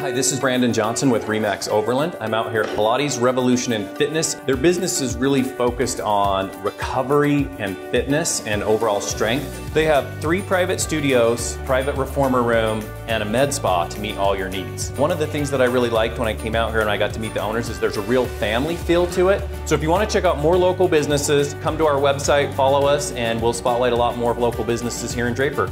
Hi, this is Brandon Johnson with Remax Overland. I'm out here at Pilates Revolution and Fitness. Their business is really focused on recovery and fitness and overall strength. They have three private studios, private reformer room, and a med spa to meet all your needs. One of the things that I really liked when I came out here and I got to meet the owners is there's a real family feel to it. So if you want to check out more local businesses, come to our website, follow us, and we'll spotlight a lot more of local businesses here in Draper.